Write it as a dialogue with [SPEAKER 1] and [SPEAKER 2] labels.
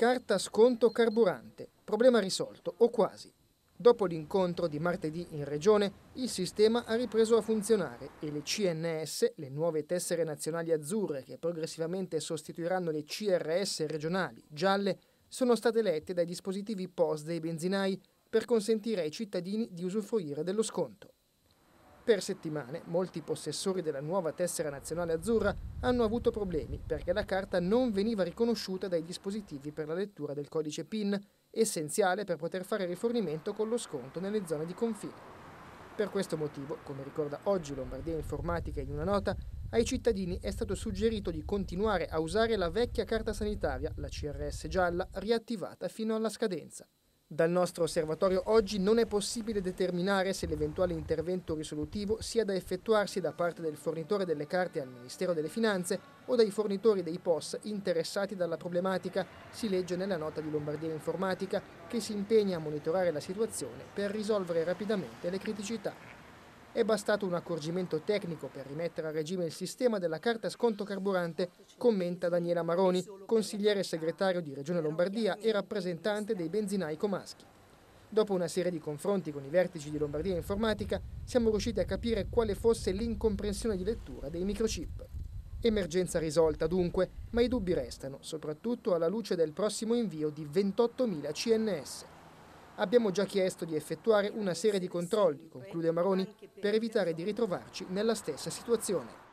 [SPEAKER 1] Carta sconto carburante. Problema risolto, o quasi. Dopo l'incontro di martedì in regione, il sistema ha ripreso a funzionare e le CNS, le nuove tessere nazionali azzurre che progressivamente sostituiranno le CRS regionali gialle, sono state lette dai dispositivi POS dei benzinai per consentire ai cittadini di usufruire dello sconto. Per settimane molti possessori della nuova tessera nazionale azzurra hanno avuto problemi perché la carta non veniva riconosciuta dai dispositivi per la lettura del codice PIN, essenziale per poter fare rifornimento con lo sconto nelle zone di confine. Per questo motivo, come ricorda oggi Lombardia Informatica in una nota, ai cittadini è stato suggerito di continuare a usare la vecchia carta sanitaria, la CRS gialla, riattivata fino alla scadenza. Dal nostro osservatorio oggi non è possibile determinare se l'eventuale intervento risolutivo sia da effettuarsi da parte del fornitore delle carte al Ministero delle Finanze o dai fornitori dei POS interessati dalla problematica, si legge nella nota di Lombardia Informatica che si impegna a monitorare la situazione per risolvere rapidamente le criticità. È bastato un accorgimento tecnico per rimettere a regime il sistema della carta sconto carburante, commenta Daniela Maroni, consigliere segretario di Regione Lombardia e rappresentante dei benzinai comaschi. Dopo una serie di confronti con i vertici di Lombardia Informatica, siamo riusciti a capire quale fosse l'incomprensione di lettura dei microchip. Emergenza risolta dunque, ma i dubbi restano, soprattutto alla luce del prossimo invio di 28.000 CNS. Abbiamo già chiesto di effettuare una serie di controlli, conclude Maroni, per evitare di ritrovarci nella stessa situazione.